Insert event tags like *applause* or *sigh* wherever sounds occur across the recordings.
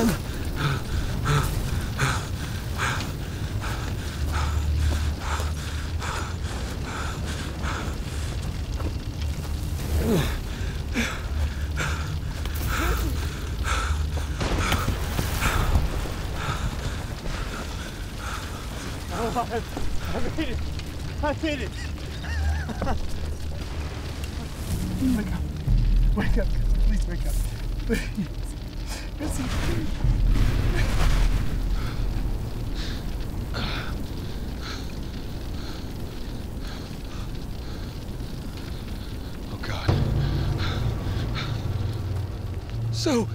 I made it. I made it. wake up. Wake up. Please wake up. Please. *laughs* Please. Oh, God. So.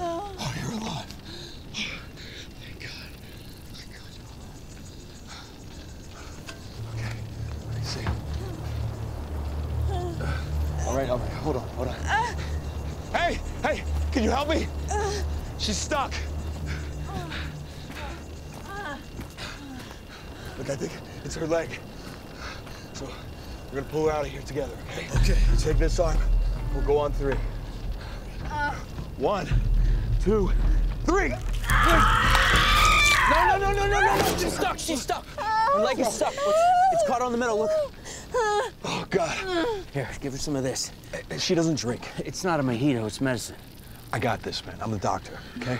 Oh, you're alive. Thank God. Thank God you're alive. Okay. I see. All right, all right. Hold on, hold on. Hey, hey, can you help me? She's stuck. Look, I think it's her leg. So we're gonna pull her out of here together, okay? Okay. You take this arm. We'll go on three. One, two, three. No, no, no, no, no, no, no. She's stuck. She's stuck. Her leg is stuck. It's, it's caught on the middle. Look. Oh, God. Here, give her some of this. She doesn't drink. It's not a mojito. It's medicine. I got this, man. I'm the doctor, okay?